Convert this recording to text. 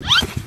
you